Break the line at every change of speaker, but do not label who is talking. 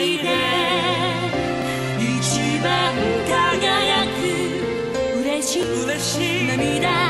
で一番輝く嬉し嬉しい。涙。